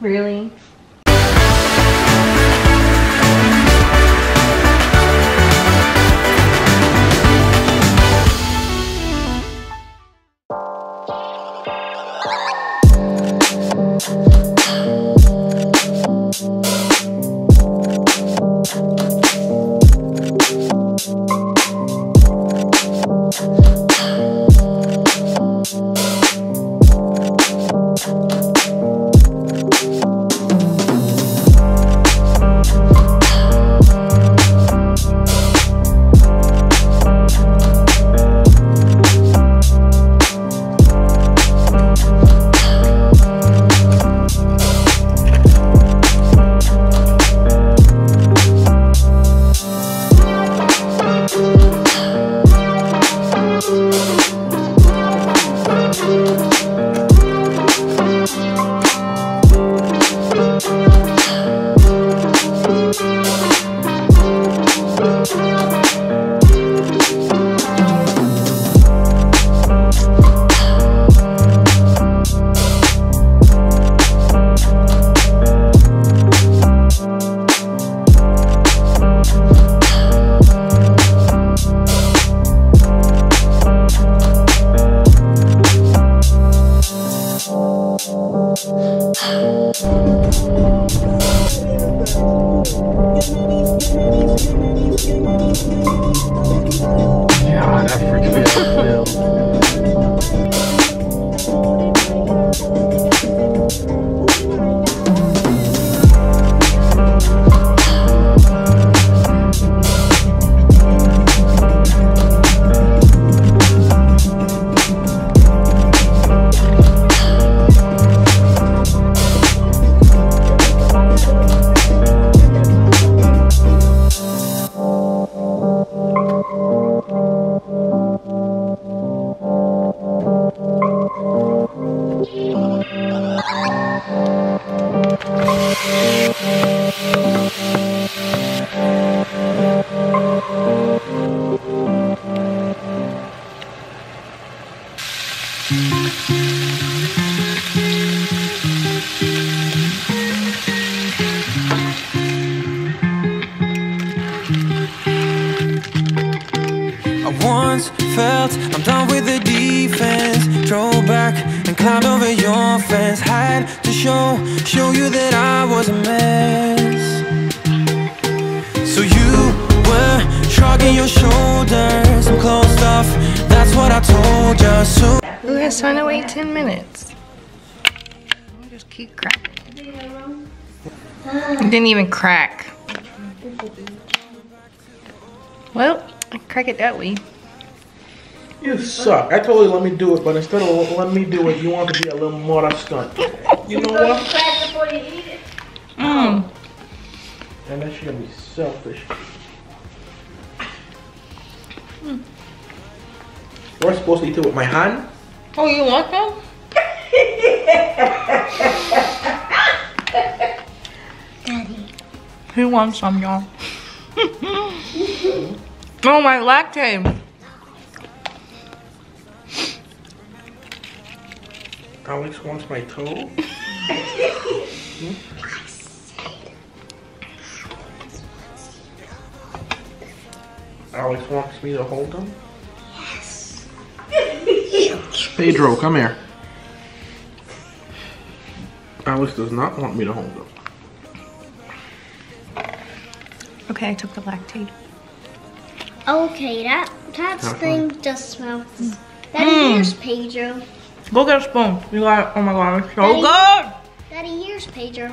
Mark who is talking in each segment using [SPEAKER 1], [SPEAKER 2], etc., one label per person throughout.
[SPEAKER 1] Really?
[SPEAKER 2] Música God, that freaking
[SPEAKER 3] once felt I'm done with the defense. Drove back and climbed over your fence. Had to show, show you that I was a mess. So you were shrugging your shoulders and closed off. That's what I told you. So
[SPEAKER 1] Who has time to wait 10 minutes? Just keep cracking. It didn't even crack. Well, I crack it that way.
[SPEAKER 2] You suck. I told you let me do it, but instead of letting me do it, you want to be a little more of a stunt. You know what? Before you eat it.
[SPEAKER 1] Mmm.
[SPEAKER 2] And that's gonna be selfish. Hmm. We're supposed to eat it with my hand.
[SPEAKER 1] Oh, you want them? Who wants some, y'all? oh, my Lactaid.
[SPEAKER 2] Alex wants my toe. Alex wants me to hold him. Yes. Pedro, come here. Alex does not want me to hold him.
[SPEAKER 1] Okay, I took the Lactaid.
[SPEAKER 4] Okay, that that
[SPEAKER 2] Have
[SPEAKER 4] thing just smells. Daddy,
[SPEAKER 1] Mm.
[SPEAKER 4] here's Pedro.
[SPEAKER 1] Go get a spoon. You got, oh my god, it's so
[SPEAKER 4] Daddy,
[SPEAKER 1] good.
[SPEAKER 4] Daddy, here's Pedro.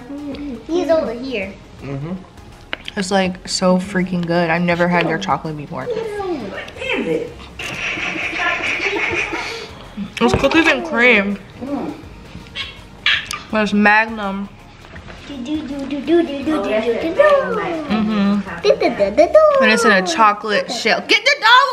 [SPEAKER 4] He's over here.
[SPEAKER 2] Mm -hmm.
[SPEAKER 1] It's like so freaking good. I've never had your chocolate before. It's cookies and cream. Mm. There's Magnum. Mm-hmm. And it's in a chocolate shell. Get the dog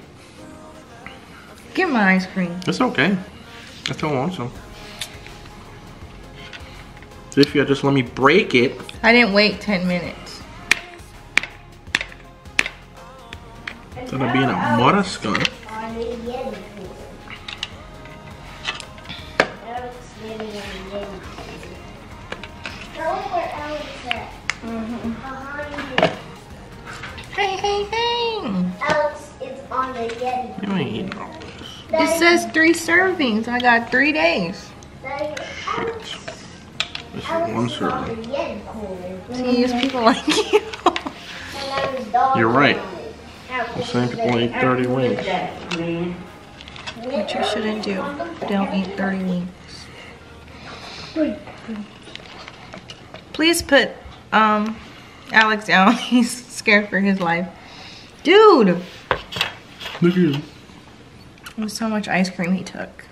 [SPEAKER 1] Get my ice cream.
[SPEAKER 2] It's okay. I still want some. If you just let me break it.
[SPEAKER 1] I didn't wait 10 minutes.
[SPEAKER 2] Instead of being a mother skunk.
[SPEAKER 4] On the Yeti cooler. Alex living on the Yeti cooler. Tell me where Alex at. Behind you.
[SPEAKER 1] Hey, hey, hey.
[SPEAKER 4] Alex is on the Yeti.
[SPEAKER 2] You ain't eating all this.
[SPEAKER 1] It says three servings. I got three days.
[SPEAKER 4] Alex.
[SPEAKER 2] This is one
[SPEAKER 4] is on the
[SPEAKER 2] serving.
[SPEAKER 1] See, use people like you.
[SPEAKER 4] And there's dogs
[SPEAKER 2] You're right.
[SPEAKER 4] around it. Alex
[SPEAKER 2] The same people eat 30 wings.
[SPEAKER 1] What you shouldn't do. Don't eat 30 wings. Please put um Alex down. He's scared for his life. Dude!
[SPEAKER 2] Look at him.
[SPEAKER 1] There's so much ice cream he took.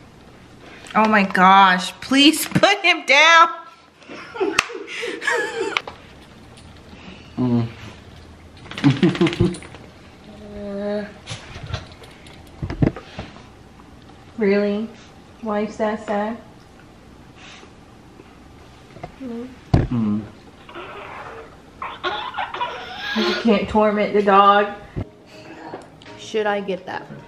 [SPEAKER 1] Oh my gosh. Please put him down.
[SPEAKER 2] Mm.
[SPEAKER 1] Really? Wife's that sad?
[SPEAKER 2] Mm.
[SPEAKER 1] You can't torment the dog. Should I get that?
[SPEAKER 4] What?